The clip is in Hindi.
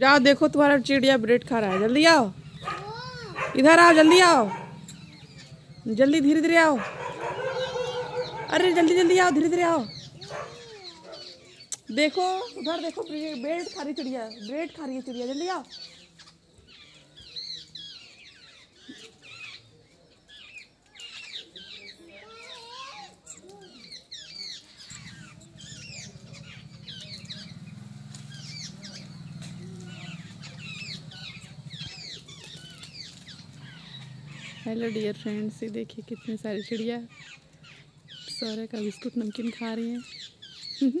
जाओ देखो तुम्हारा चिड़िया ब्रेड खा रहा है। जल्दी आओ। इधर आओ, जल्दी आओ। जल्दी, धीरे धीरे आओ। अरे, जल्दी जल्दी आओ, धीरे धीरे आओ। देखो, उधर देखो ब्रेड खा रही चिड़िया। ब्रेड खा रही है चिड़िया। जल्दी आओ। हेलो डियर फ्रेंड्स ये देखिए कितनी सारी चिड़िया। सौरे का बिस्कुट नमकीन खा रही हैं।